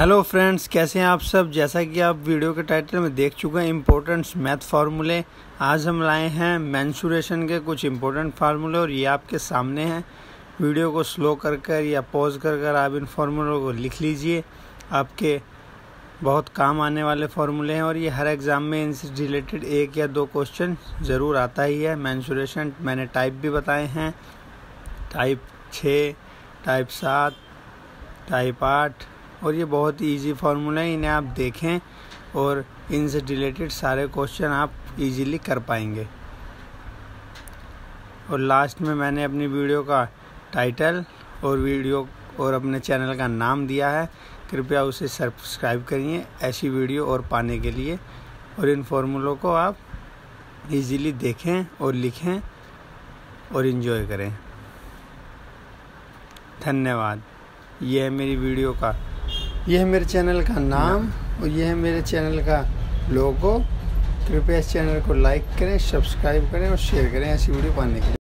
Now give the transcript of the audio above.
Hello friends कैसे हैं आप सब? जैसा कि आप वीडियो के टाइटल में देख चुके हैं इम्पोर्टेंट मैथ फार्मूले आज हम लाए हैं मैंसुरेशन के कुछ इम्पोर्टेंट फार्मूले और ये आपके सामने हैं। वीडियो को स्लो कर कर या पॉज कर कर आप इन फार्मूलों को लिख लीजिए। आपके बहुत काम आने वाले फार्मूले हैं और ये हर एग्ज़ाम में इनसे रिलेटेड एक या दो क्वेश्चन ज़रूर आता ही है। मैंसुरेशन मैंने टाइप भी बताए हैं। टाइप छः टाइप सात टाइप आठ और ये बहुत ही ईजी फार्मूला है, इन्हें आप देखें और इनसे रिलेटेड सारे क्वेश्चन आप इजीली कर पाएँगे। और लास्ट में मैंने अपनी वीडियो का टाइटल और वीडियो और अपने चैनल का नाम दिया है। कृपया उसे सब्सक्राइब करिए ऐसी वीडियो और पाने के लिए। और इन फार्मूलों को आप इजीली देखें और लिखें और इन्जॉय करें। धन्यवाद। यह है मेरी वीडियो का यह है मेरे चैनल का नाम और ये है मेरे चैनल का लोगो कृपया इस चैनल को लाइक करें सब्सक्राइब करें और शेयर करें ऐसी वीडियो पाने के लिए।